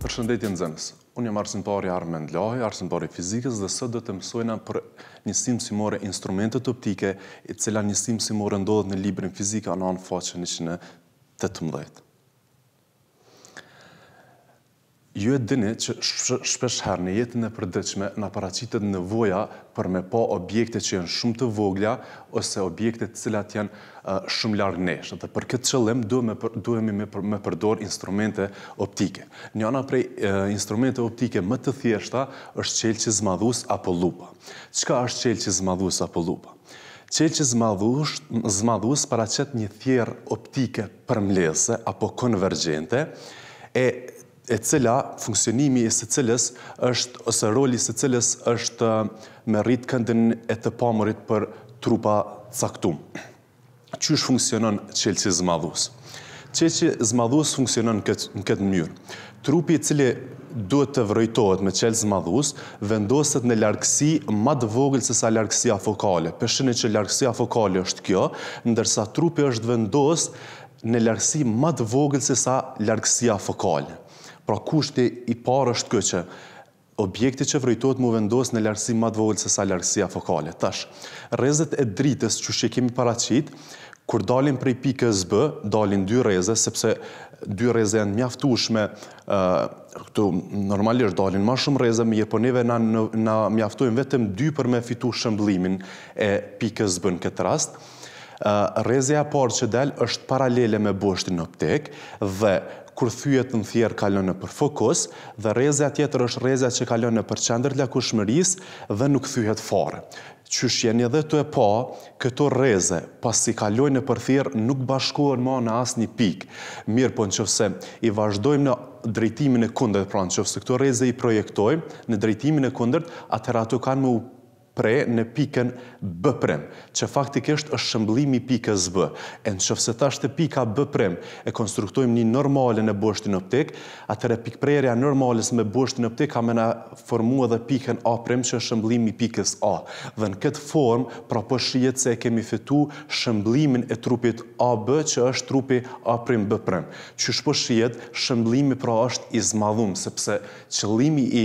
Përshëndetje nxënës. Unë jam arsimtar Armend Lahi, arsimtari i fizikës dhe sot do të mësojna për njësinë mësimore instrumentet optike, e cila njësi mësimore ndodhet në librin Fizika nanë faqe 118. Ju e dini që shpeshherë në jetën e përditshme na paraqitet nevoja për me pa objekte që janë shumë të vogla ose objekte të cilat janë shumë larg nesh dhe për këtë qëllim duhemi me përdor instrumente optike. Njana prej instrumenteve optike më të thjeshta është qelqi zmadhus apo llupa. Çka është qelqi zmadhus apo llupa? Qelqi zmadhus paraqet një thjerrë optike përmbledhëse apo konvergjente, e e cila, funksionimi i së cilës është ose roli i së cilës është me rrit këndin e të pamurit për trupa t'caktum. Qysh funksionon qelqi zmadhus? Qelqi zmadhus funksionon në këtë mënyrë. Trupi i cili duhet të vrojtohet me qelq zmadhus vendoset në largësi ma të vogël se sa largësia fokale. Pe shihni që largësia fokale është kjo, ndërsa trupi është vendos në largësi ma të vogël se sa largësia fokale. Pra kushti i parë është ky që objekti që vrojtohet m'u vendos në largësi ma të vogël se sa largësia fokale. Tash, rrezet e dritës, qysh që i kemi paraqit, kur dalin prej pikës B, dalin dy rreze, sepse dy rreze janë të mjaftueshme, këtu normalisht dalin ma shumë rreze, mirëpo neve na na mjaftojnë vetëm dy për me fitu shëmbëllimin e pikës B në këtë rast. Rrezja e parë që del është paralele me boshtin optik dhe kur thyhet në thjerrë kalon nëpër fokus dhe rrezja tjetër është rrezja që kalon nëpër qendër të lakëshmërisë dhe nuk thyhet fare. Qysh jeni edhe tu e pa, këto rreze, pasi kalojnë nëpër thjerrë nuk bashkohen ma në asnjë pikë. Mirëpo në qoftë se i vazhdojmë në drejtimin e kundërt, pra në qoftë se këto rreze i projektojmë në drejtimin e kundërt, atëherë ato kanë me u pre në pikën B-prim, që faktikisht është shëmbëllimi i pikës B. E në qoftë se tash te pika B-prim e konstruktojmë një normale në boshtin optik, atëherë pikëprerja e normales me boshtin optik ka me na formu edhe pikën A-prim që është shëmbëllimi i pikës A. Dhe në këtë formë, pra po shihet se e kemi fitu shëmbëllimin e trupit AB që është trupi A-prim B-prim. Qysh po shihet, shëmbëllimi pra është i zmadhum, sepse qëllimi i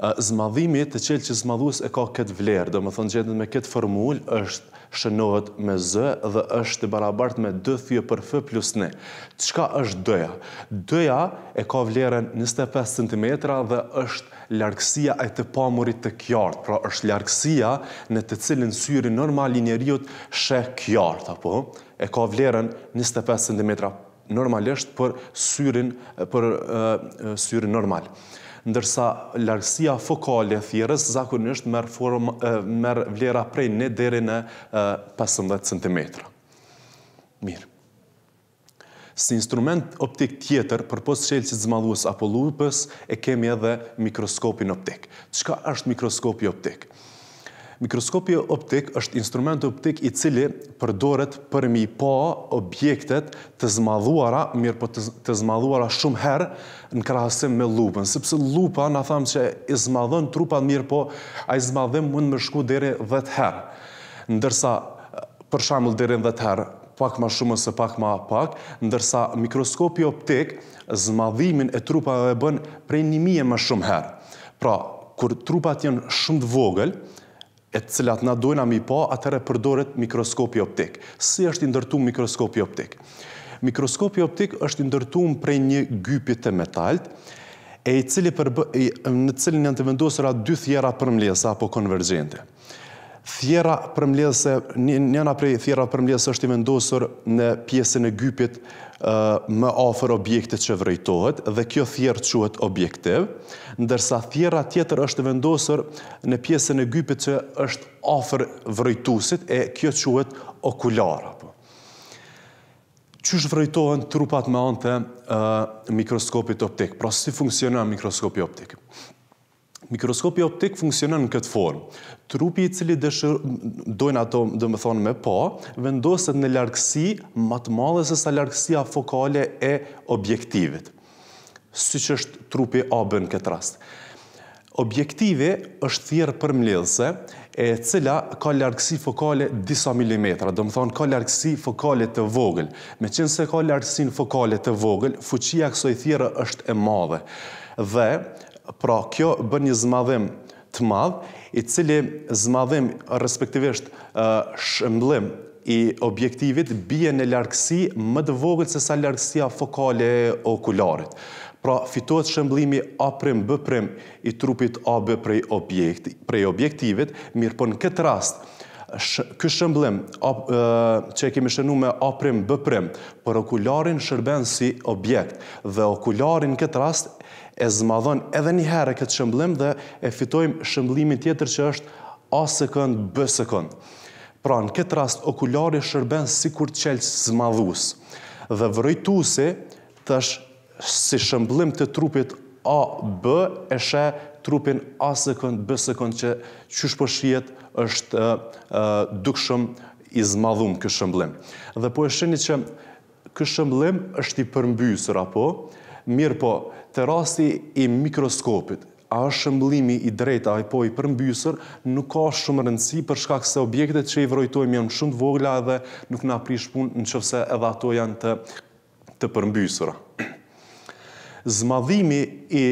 Zmadhimi te qelqi zmadhues e ka këtë vlerë, domethënë gjendet me këtë formulë, është, shënohet me zë dhe është i barabartë me dë thye për fë plus ni. Çka është dëja? Dëja e ka vlerën njëzet e pesë centimetra dhe është largësia e të pamurit të kjartë, pra është largësia në të cilën syri normal i njeriut sheh kjartë, apo, e ka vlerën njëzet e pesë centimetra. normalisht për syrin për syrin normal ndërsa largësia fokale e thjerrës zakonisht merr formë merr vlera prej një deri në pesëmbëdhjetë centimetra. Mirë. Si instrument optik tjetër, përpos qelqit zmadhues apo llupës, e kemi edhe mikroskopin optik. Çka është mikroskopi optik? Mikroskopi optik është instrument optik i cili përdoret për me i pa objektet të zmadhuara, mirëpo të, të zmadhuara shumë herë në krahasim me llupën, sepse llupa na thamë që i zmadhon trupat mirëpo ai zmadhim mund me shku deri 10 herë. Ndërsa për shembull deri 10 herë, pak ma shumë ose pak ma pak, ndërsa mikroskopi optik zmadhimin e trupave e bën prej 1000 e më shumë herë. Pra, kur trupat janë shumë të vogël, e të cilat na dojna me i pa, atëherë përdoret mikroskopi optik. Si është i ndërtu mikroskopi optik? Mikroskopi optik është i ndërtu prej një gypi të metaltë, e i cili përbë, në të cilin janë të vendosura dy thjerra përmbledhëse apo konvergjente. Thjerra përmbledhëse, Njëra prej thjerrave përmbledhëse është e vendosur në pjesën e gypit më afër objektit që vrojtohet dhe kjo thjerrë quhet objektiv, ndërsa thjerra tjetër është e vendosur në pjesën e gypit që është afër vrojtuesit e kjo quhet okular. Qysh vrojtohen trupat me anë të mikroskopit optik, pra si funksionon mikroskopi optik? Mikroskopi optik funksionon në këtë formë. Trupi i cili dëshir, dojna ta, domethënë me pa, vendoset në largësi ma të madhe se sa largësia fokale e objektivit. Siç është trupi AB në këtë rast. Objektivi është thjerrë përmbledhëse, e cila ka largësi fokale disa milimetra, domethënë ka largësi fokale të vogël. Meqenëse ka largësin fokale të vogël, fuqia e kësaj thjerre është e madhe. Dhe, Pra kjo bën një zmadhim të madh, i cili zmadhim respektivisht shëmbëllim i objektivit bie në largësi më të vogël se sa largësia fokale e okularit. Pra fitohet shëmbëllimi A' B' i trupit AB prej prej objektivit, mirëpo në këtë rast ky shëmbëllim A' që e kemi shënu me A' B' për okularin shërben si objekt dhe okulari në këtë rast E zmadhon edhe një herë këtë shëmbëllim dhe e fitojmë shëmbëllimin tjetër që është A sekond B sekond. Pra në këtë rast okulari shërben sikur qelq zmadhues. Dhe vrojtuesi tash si shëmbëllim të trupit AB e sheh trupin A sekond B sekond që qysh po shihet është dukshëm i zmadhum ky shëmbëllim. Dhe po e shihni që Ky shëmbëllim është i përmbysur, apo? Mirëpo, te rasti i mikroskopit, a është shëmbëllimi i drejtë apo i përmbysur, nuk ka shumë rëndësi për shkak se objektet që i vrojtojmë janë shumë të vogla edhe nuk na prish punë në qoftë se edhe ato janë të të përmbysura. Zmadhimi i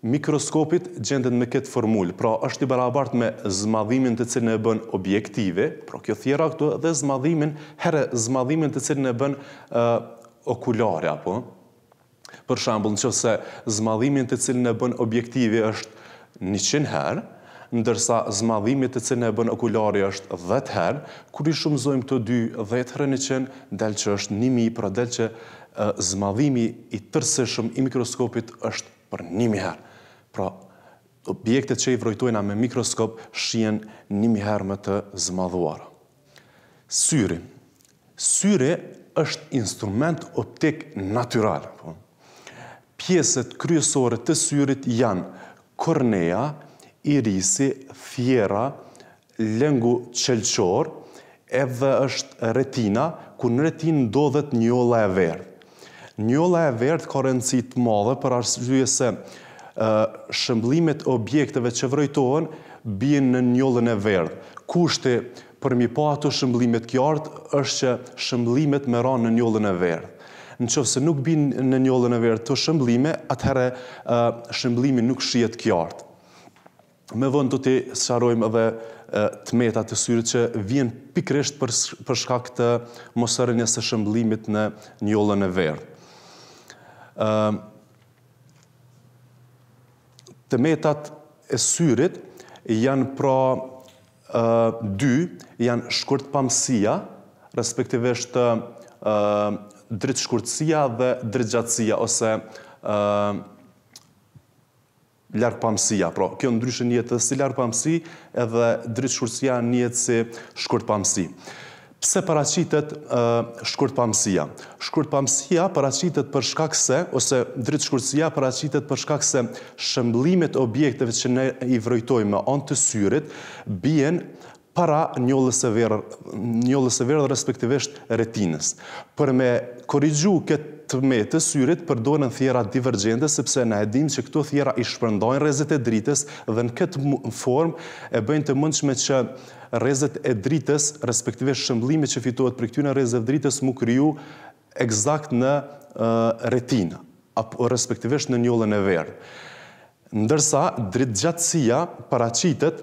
mikroskopit gjendet me këtë formulë, pra është i barabartë me zmadhimin të cilin e bën objektivi, pra kjo thjerra këtu, dhe zmadhimin herë zmadhimin të cilin e bën okulari apo. Për shembull, në qoftë se zmadhimin të cilin e bën objektivi është njëqind herë, ndërsa zmadhimi të cilin e bën okulari është dhjetë herë, kur i shumëzojmë këto dy dhjetë herë njëqind, del që është një mijë, pra del që zmadhimi i tërësishëm i mikroskopit është për një mijë herë. Pra, objektet që i vrojtojna me mikroskop shihen një mijë herë më të zmadhuara. Syri, Syri është instrument optik natyral. Pjesët kryesore të syrit janë kornea, irisi, thjerra, lëngu qelqor, edhe është retina, ku në retinë ndodhet njolla e verdhë. Njolla e verdhë ka rëndësi të madhe për arsye se shëmbllimet e objekteve që vrojtohen bien në njollën e verdhë. Kushti Për mi pa ato shëmbëllime të kjartë është që shëmbëllimet me ra në njollën e verdhë. Në qoftë se nuk bin në njollën e verdhë këto shëmbëllime, atëherë shëmbëllimi nuk shihet kjartë. Më vonë do t'i sqarojmë edhe të metat e syrit që vjen pikërisht për shkak të mosrënies së shëmbëllimit në njollën e verdhë. Ëm të metat e syrit janë pra Dy, janë shkurtpamësia, respektivisht dritëshkurtësia dhe dritëgjatësia ose largpamësia. Pra, kjo ndryshe njihet si largpamësi, edhe dritëshkurtësia njihet si shkurtpamësi. Pse paraqitet shkurtpamësia? Shkurtpamësia paraqitet për shkak se, ose dritëshkurtësia paraqitet për shkak se shëmbllimet e objekteve që na i vrojtojmë me anë të syrit bien para njollës së verdhë, njollës së verdhë respektivisht retinës. Për me korrigju këtë tmetë të syrit përdoren thjerra divergjente sepse na e dimë që këto thjerra i shpërndajnë rrezet e dritës dhe në këtë formë e bëjnë të mundshme që rrezet e dritës, respektivisht shëmbëllimi që fitohet prej këtyre rrezeve të dritës mu kriju ekzakt në retinë, apo respektivisht në njollën e verdhë. Ndërsa, dritëgjatësia paraqitet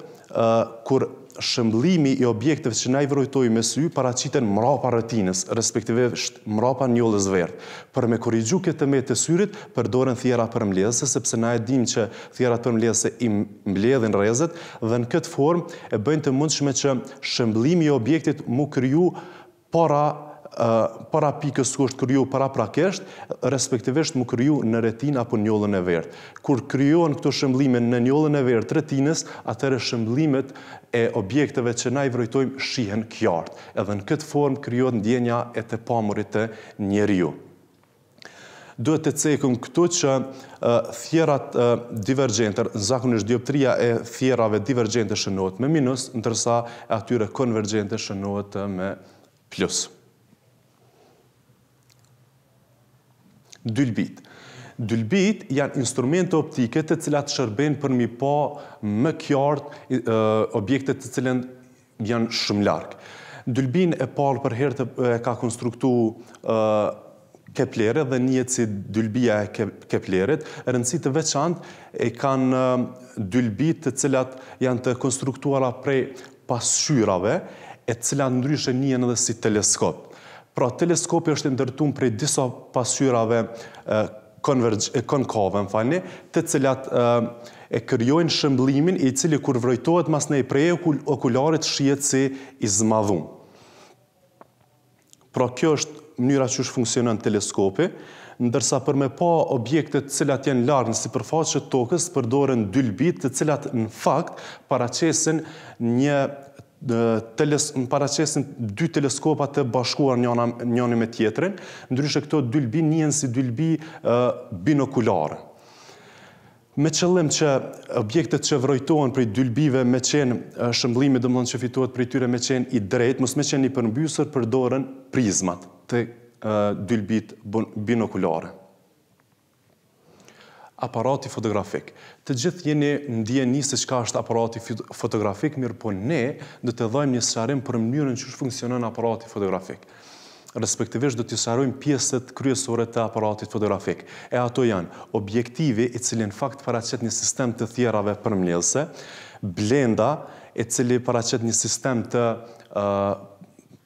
kur shëmbëllimi i objekteve që na i vrojtojmë me sy paraqiten mrapa retinës, respektivisht mrapa njollës verdhë. Për me korrigju këtë tmetë të syrit, përdoren thjerra përmbledhëse, sepse na e dimë që thjerrat përmbledhëse i mbledhin rrezet dhe në këtë formë e bëjnë të mundshme që shëmbëllimi i objektit mu kriju para para pikës ku është kriju paraprakisht, respektivisht mu kriju në retinë apo njollën e verdhë. Kur krijohen këto shëmbëllime në njollën e verdhë të retinës, atëherë shëmbëllimet e objekteve që na i vrojtojmë shihen kjartë, edhe në këtë formë krijohet ndjenja e të pamurit te njeriu. Duhet të cekim këtu që thjerrat divergjente, zakonisht dioptria e thjerrave divergjente shënohet me minus, ndërsa e atyre konvergjente shënohet me plus. Dylbitë. Dylbitë janë instrumente optike të cilat shërbejnë për mi pa më kjartë objektet të cilat Janë shumë larg. Dylbinë e parë për herë e ka konstruktu Kepleri dhe njihet si Dylbia e Keplerit. Rëndësi të veçantë i kanë dylbitë të cilat janë të konstruktuara prej pasqyrave e cila ndryshe njihen edhe si teleskop. Pra teleskopi është i ndërtum prej disa pasqyrave Konvergjë e konkave, më falni, të cilat e krijojnë shëmbllimin i cili kur vrojtohet masnej prej okularit shihet si i zmadhum. Pra kjo është mënyra qysh funksionon teleskopi, ndërsa për me pa objekte të cilat janë larg në sipërfaqe të Tokës përdoren dylbitë të cilat në fakt paraqesin një Teles, paraqesin dy teleskopa të bashkuar njëra njëri me tjetrin, ndryshe këto dylbi njihen si dylbi binokulare. Me qëllim që objektet që vrojtohen prej dylbive me qenë, shëmbëllimi domethënë që fitohet prej tyre me qenë i drejtë, mos me qenë i përmbysur, përdoren prizmat te dylbitë binokulare. Aparati fotografik. Të gjithë jeni në dijeni se çka është aparati fotografik, mirëpo ne do të dhajmë një sqarim për mënyrën qysh funksionon aparati fotografik. Respektivisht do t'i sqarojmë pjesët kryesore të aparatit fotografik. E ato janë, objektivi, i cili në fakt paraqet një sistem të thjerrave përmbledhëse, blenda, i cili paraqet një sistem të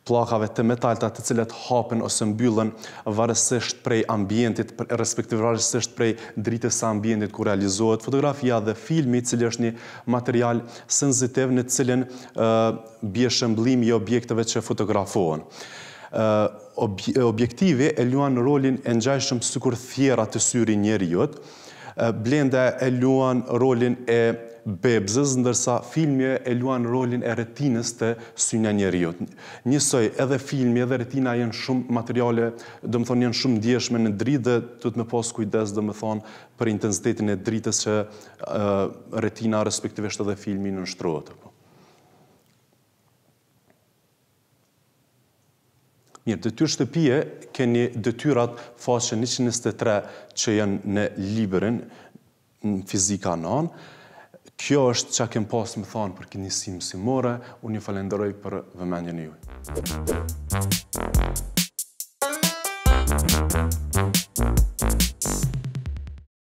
pllakave të metalta të cilat hapen ose mbyllen varësisht prej ambientit, respektiv varësisht prej dritës së ambientit ku realizohet fotografia dhe filmi i cili është një material senzitiv në të cilin bie shëmbëllimi i objekteve që fotografohen. Objektivi e luan rolin e ngjajshëm sikur thjerra te syri i njeriut, Blenda e luan rolin e bebzës, ndërsa filmi e luan rolin e retinës te syni i njeriut. Njësoj, edhe filmi edhe retina janë shumë materiale, domethënë janë shumë të ndjeshme në dritë dhe duhet me pas kujdes domethënë për intensitetin e dritës që retina respektivisht edhe filmi i nënshtrohet. Mirë, detyrë shtëpie keni detyrat faqe njëqind e njëzet e tre që janë në librin në fizika nëntë. Kjo është çka kem pas me thanë për këtë njësi mësimore. Unë ju falenderoj për vëmendjen e juaj.